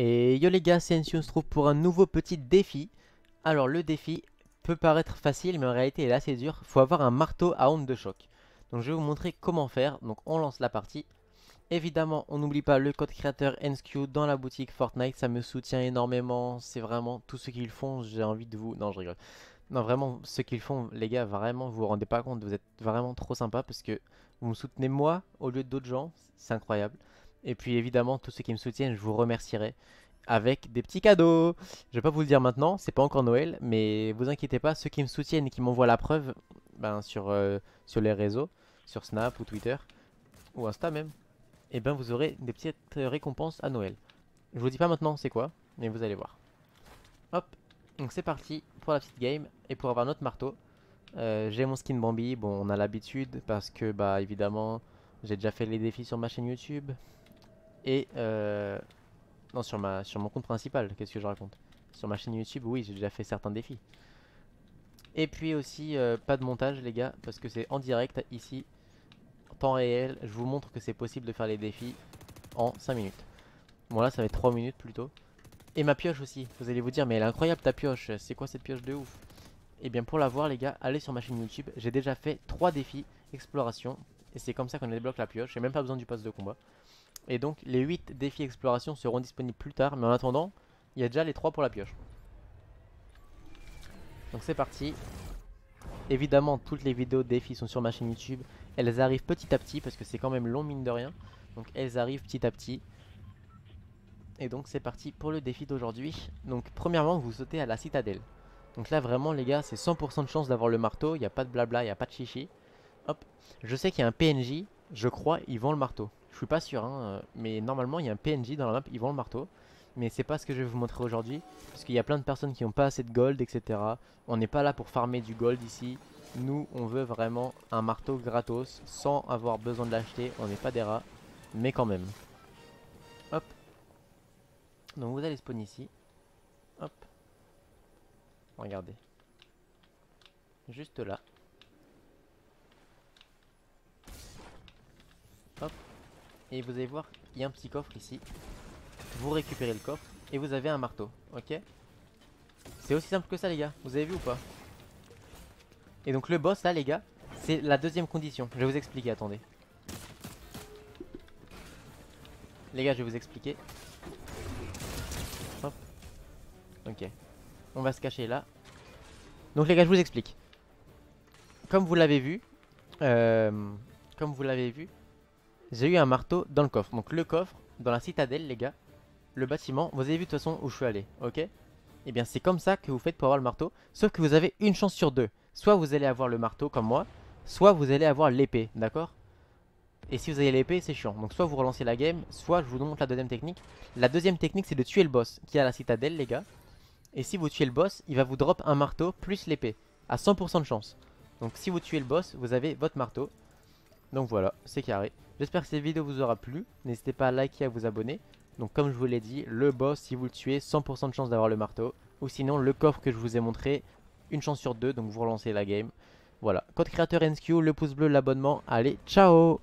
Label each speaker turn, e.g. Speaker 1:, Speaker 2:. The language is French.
Speaker 1: Et yo les gars, c'est on se trouve pour un nouveau petit défi. Alors le défi peut paraître facile mais en réalité il est assez dur. Faut avoir un marteau à onde de choc. Donc je vais vous montrer comment faire. Donc on lance la partie. Évidemment, on n'oublie pas le code créateur NSQ dans la boutique Fortnite. Ça me soutient énormément. C'est vraiment tout ce qu'ils font. J'ai envie de vous... Non, je rigole. Non, vraiment, ce qu'ils font, les gars, vraiment, vous vous rendez pas compte. Vous êtes vraiment trop sympa parce que vous me soutenez moi au lieu d'autres gens. C'est incroyable. Et puis évidemment, tous ceux qui me soutiennent, je vous remercierai avec des petits cadeaux. Je vais pas vous le dire maintenant, c'est pas encore Noël, mais vous inquiétez pas, ceux qui me soutiennent et qui m'envoient la preuve ben, sur, euh, sur les réseaux, sur Snap ou Twitter, ou Insta même, et eh ben vous aurez des petites récompenses à Noël. Je vous dis pas maintenant c'est quoi, mais vous allez voir. Hop, donc c'est parti pour la petite game et pour avoir notre marteau. Euh, j'ai mon skin Bambi, bon on a l'habitude parce que bah évidemment j'ai déjà fait les défis sur ma chaîne YouTube, et euh, non, sur, ma, sur mon compte principal, qu'est-ce que je raconte? Sur ma chaîne YouTube, oui, j'ai déjà fait certains défis. Et puis aussi, euh, pas de montage les gars, parce que c'est en direct ici, en temps réel. Je vous montre que c'est possible de faire les défis en 5 minutes. Bon là, ça va être 3 minutes plutôt. Et ma pioche aussi, vous allez vous dire, mais elle est incroyable ta pioche, c'est quoi cette pioche de ouf? Et eh bien pour la voir les gars, allez sur ma chaîne YouTube, j'ai déjà fait 3 défis exploration. Et c'est comme ça qu'on débloque la pioche, j'ai même pas besoin du poste de combat. Et donc les 8 défis exploration seront disponibles plus tard. Mais en attendant, il y a déjà les 3 pour la pioche. Donc c'est parti. Évidemment, toutes les vidéos défis sont sur ma chaîne YouTube. Elles arrivent petit à petit parce que c'est quand même long mine de rien. Donc elles arrivent petit à petit. Et donc c'est parti pour le défi d'aujourd'hui. Donc premièrement, vous sautez à la citadelle. Donc là vraiment les gars, c'est 100% de chance d'avoir le marteau. Il n'y a pas de blabla, il n'y a pas de chichi. Hop. Je sais qu'il y a un PNJ, je crois, ils vend le marteau. Je suis pas sûr, hein, euh, mais normalement il y a un PNJ dans la map, ils vont le marteau. Mais c'est pas ce que je vais vous montrer aujourd'hui, parce qu'il y a plein de personnes qui n'ont pas assez de gold, etc. On n'est pas là pour farmer du gold ici. Nous, on veut vraiment un marteau gratos, sans avoir besoin de l'acheter. On n'est pas des rats, mais quand même. Hop. Donc vous allez spawn ici. Hop. Regardez. Juste là. Hop. Et vous allez voir, il y a un petit coffre ici. Vous récupérez le coffre et vous avez un marteau, ok? C'est aussi simple que ça les gars, vous avez vu ou pas? Et donc le boss là les gars, c'est la deuxième condition. Je vais vous expliquer, attendez. Les gars, je vais vous expliquer. Hop. Ok. On va se cacher là. Donc les gars, je vous explique. Comme vous l'avez vu, euh, comme vous l'avez vu, j'ai eu un marteau dans le coffre. Donc le coffre, dans la citadelle les gars, le bâtiment, vous avez vu de toute façon où je suis allé, ok? Et eh bien c'est comme ça que vous faites pour avoir le marteau, sauf que vous avez une chance sur deux. Soit vous allez avoir le marteau comme moi, soit vous allez avoir l'épée, d'accord? Et si vous avez l'épée, c'est chiant. Donc soit vous relancez la game, soit je vous montre la deuxième technique. La deuxième technique, c'est de tuer le boss qui est à la citadelle, les gars. Et si vous tuez le boss, il va vous drop un marteau plus l'épée. À 100% de chance. Donc si vous tuez le boss, vous avez votre marteau. Donc voilà, c'est carré. J'espère que cette vidéo vous aura plu. N'hésitez pas à liker à vous abonner. Donc comme je vous l'ai dit, le boss, si vous le tuez, 100% de chance d'avoir le marteau. Ou sinon, le coffre que je vous ai montré, une chance sur deux, donc vous relancez la game. Voilà, code créateur NSQ, le pouce bleu, l'abonnement. Allez, ciao